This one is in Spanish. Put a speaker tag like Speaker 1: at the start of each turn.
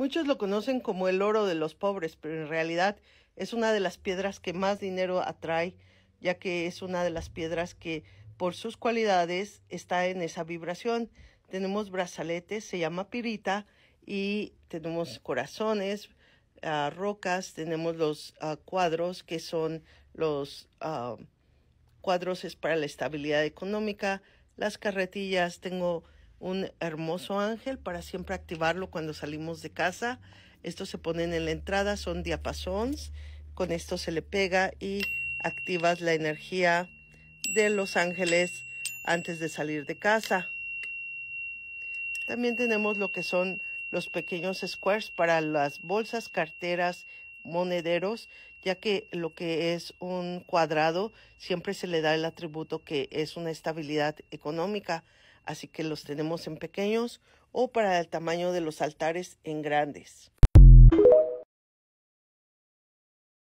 Speaker 1: Muchos lo conocen como el oro de los pobres, pero en realidad es una de las piedras que más dinero atrae, ya que es una de las piedras que por sus cualidades está en esa vibración. Tenemos brazaletes, se llama pirita, y tenemos corazones, uh, rocas, tenemos los uh, cuadros que son los uh, cuadros es para la estabilidad económica, las carretillas, tengo un hermoso ángel para siempre activarlo cuando salimos de casa. Estos se ponen en la entrada, son diapasons. Con esto se le pega y activas la energía de los ángeles antes de salir de casa. También tenemos lo que son los pequeños squares para las bolsas, carteras, monederos, ya que lo que es un cuadrado siempre se le da el atributo que es una estabilidad económica así que los tenemos en pequeños o para el tamaño de los altares en grandes.